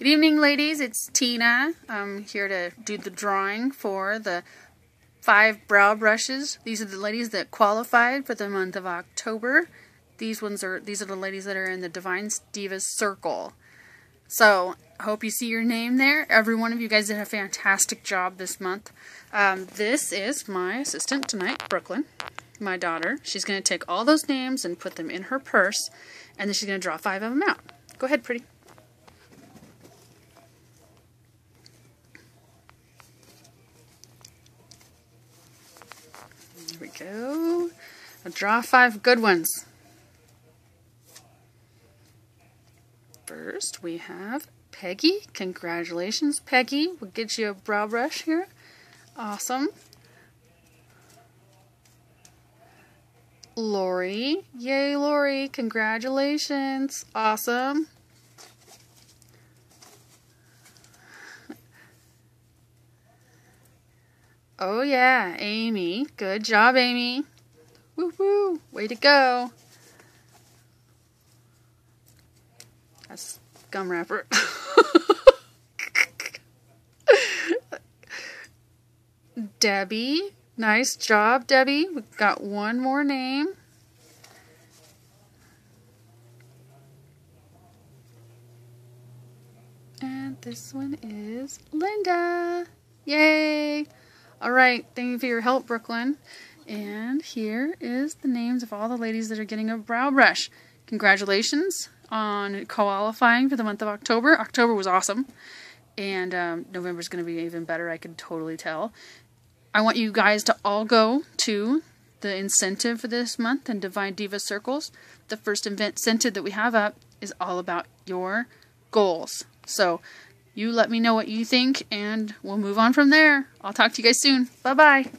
Good evening, ladies. It's Tina. I'm here to do the drawing for the five brow brushes. These are the ladies that qualified for the month of October. These ones are these are the ladies that are in the Divine Divas Circle. So, I hope you see your name there. Every one of you guys did a fantastic job this month. Um, this is my assistant tonight, Brooklyn, my daughter. She's going to take all those names and put them in her purse, and then she's going to draw five of them out. Go ahead, pretty. We go. I'll draw five good ones. First, we have Peggy. Congratulations, Peggy. We'll get you a brow brush here. Awesome. Lori. Yay, Lori. Congratulations. Awesome. Oh yeah, Amy. Good job, Amy. Woo woo. Way to go. That's gum wrapper. Debbie. Nice job, Debbie. We've got one more name. And this one is Linda. Yay! All right, thank you for your help, Brooklyn. And here is the names of all the ladies that are getting a brow brush. Congratulations on qualifying for the month of October. October was awesome. And um, November is going to be even better, I can totally tell. I want you guys to all go to the incentive for this month in Divine Diva Circles. The first incentive that we have up is all about your goals. So you let me know what you think, and we'll move on from there. I'll talk to you guys soon. Bye bye.